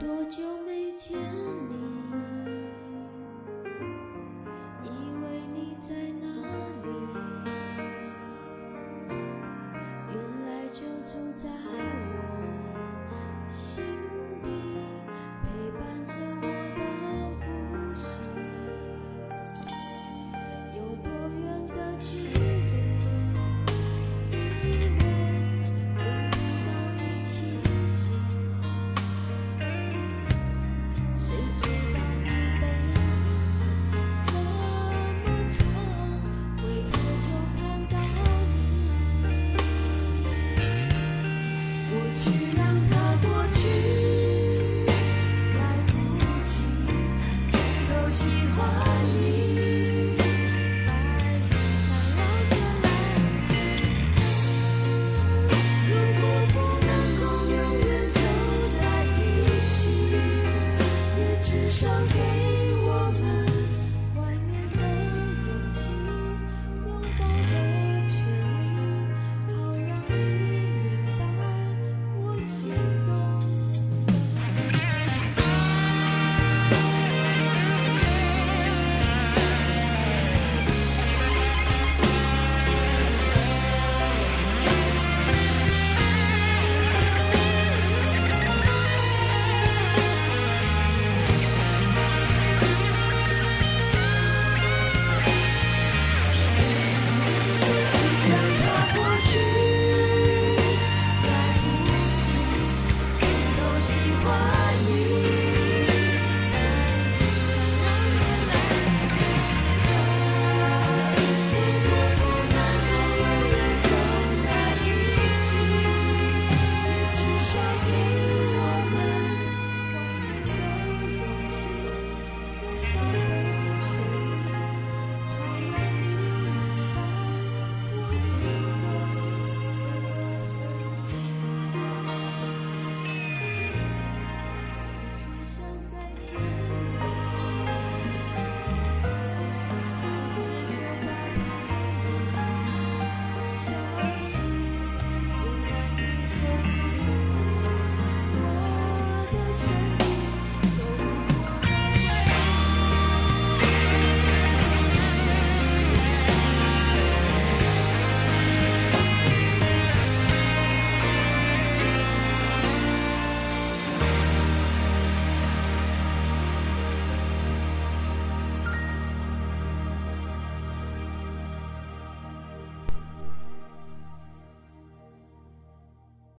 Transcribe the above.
多久没见你以为你在